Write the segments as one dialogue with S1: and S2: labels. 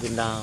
S1: 叮
S2: 当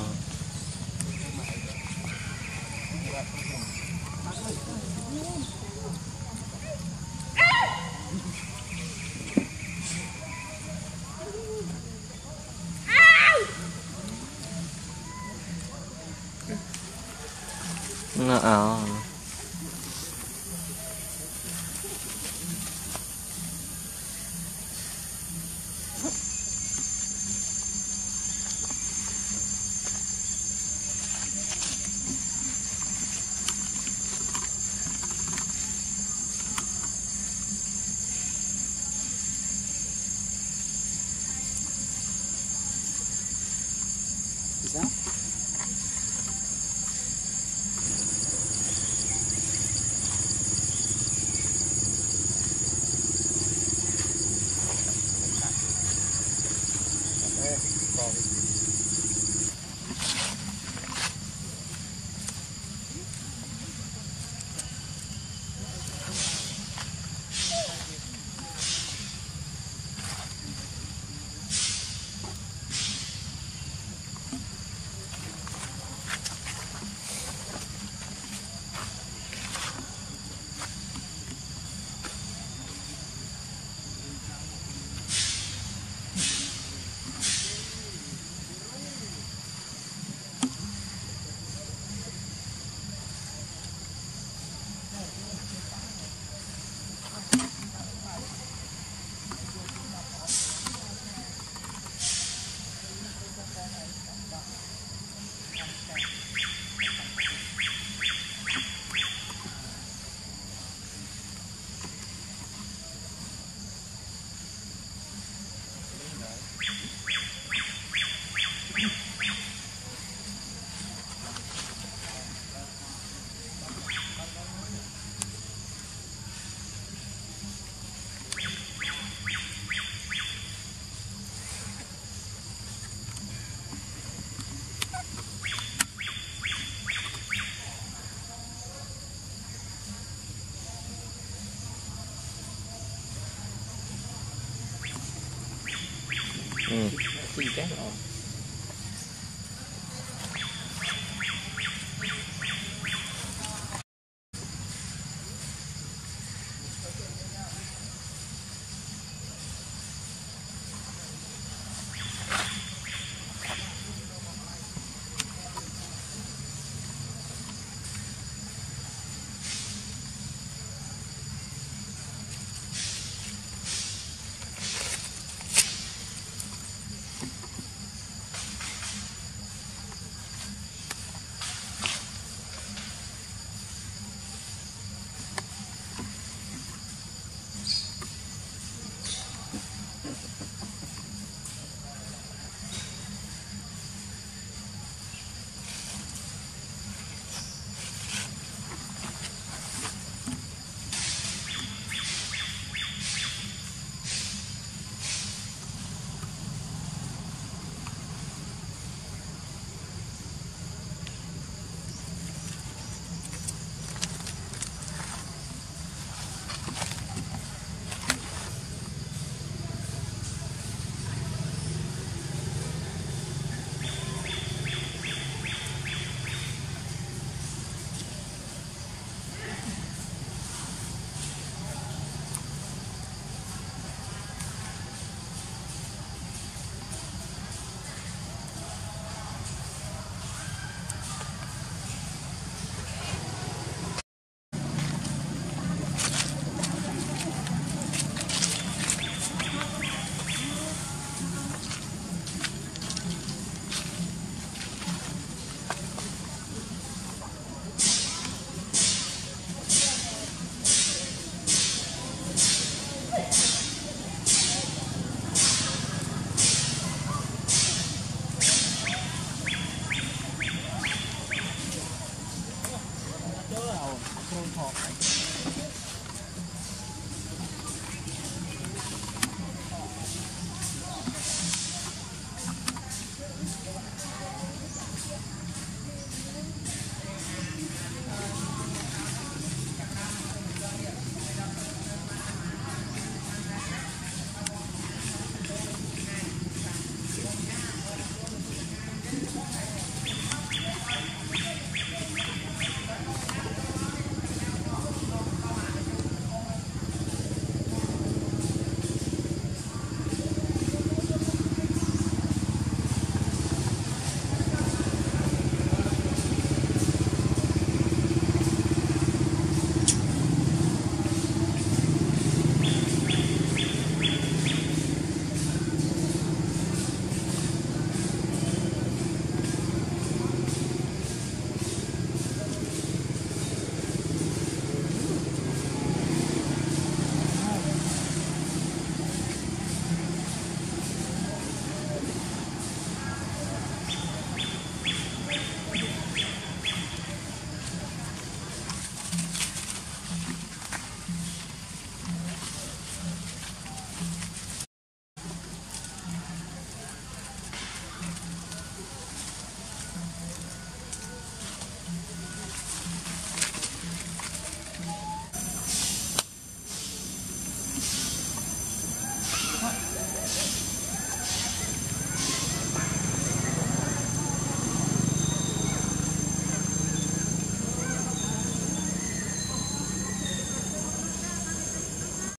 S1: Ừ.
S2: Xin